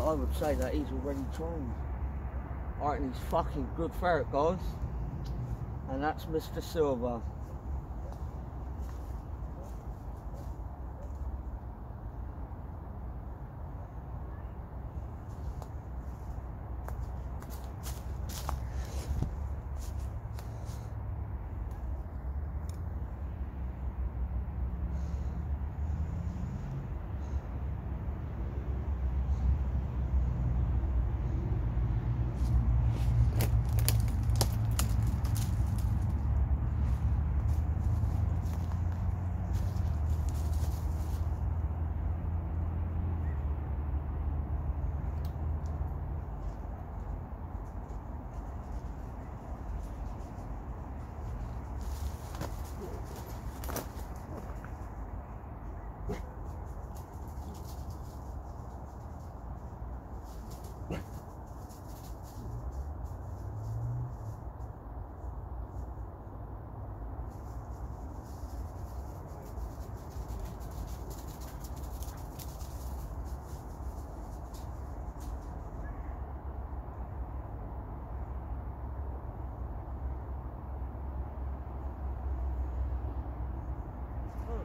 I would say that he's already trained. I reckon he's fucking good ferret, guys. And that's Mr. Silver.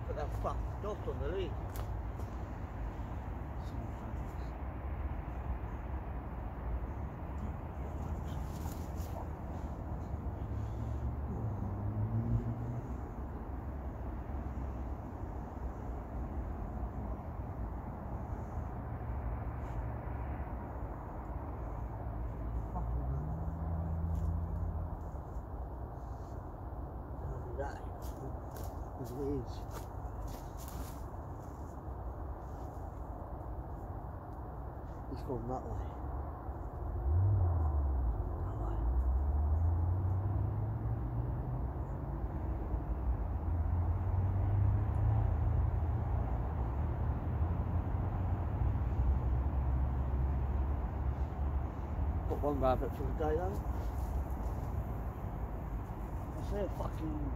Gonna put that fucking dog on the is what it is. He's that. Got one rabbit for the day though. I see a fucking.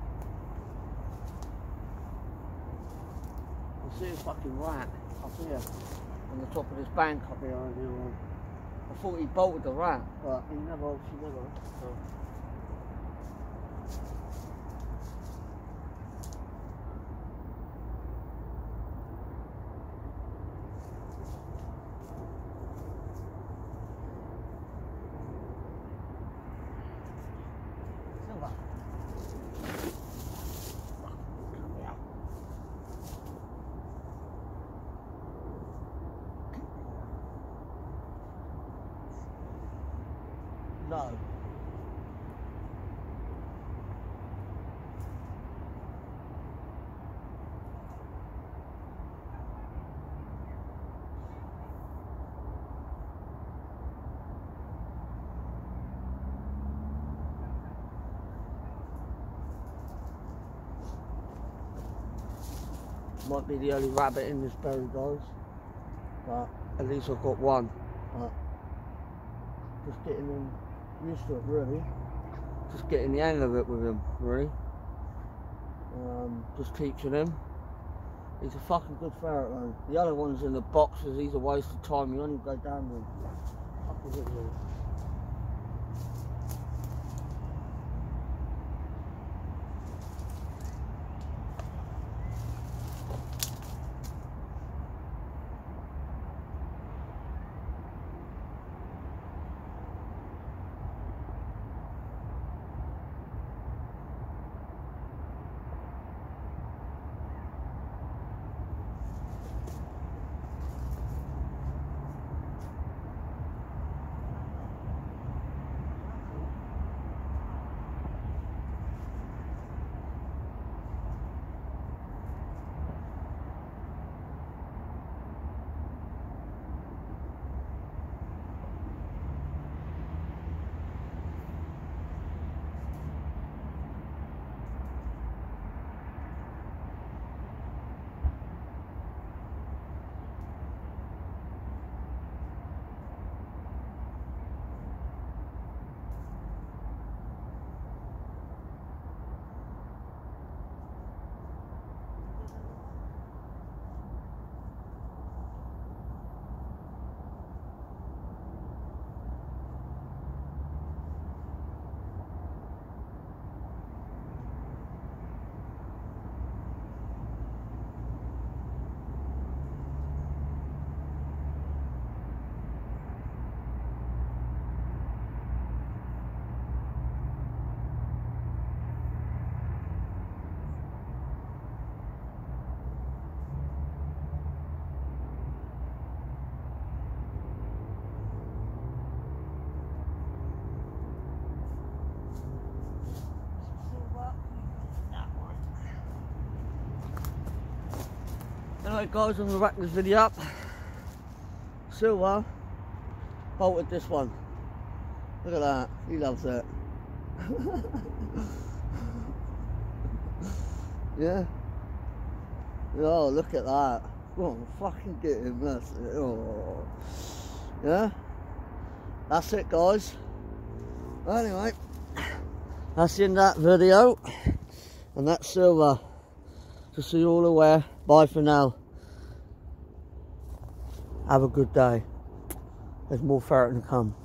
I see a fucking rat up here on the top of this bank up here. I thought he bolted the rat, but he never, obviously never. So. No. Might be the only rabbit in this bury, guys. But at least I've got one. Just getting him used to it, really. Just getting the hang of it with him, really. Um, just teaching him. He's a fucking good ferret, though. The other ones in the boxes, he's a waste of time. You only go down with fucking Right guys, I'm gonna wrap this video up. Silver bolted this one. Look at that, he loves it. yeah. Oh, look at that. Oh, fucking get him. That's it. Oh. Yeah. That's it, guys. Anyway, that's in that video. And that's silver. Just so you're all aware. Bye for now. Have a good day. There's more ferreting to come.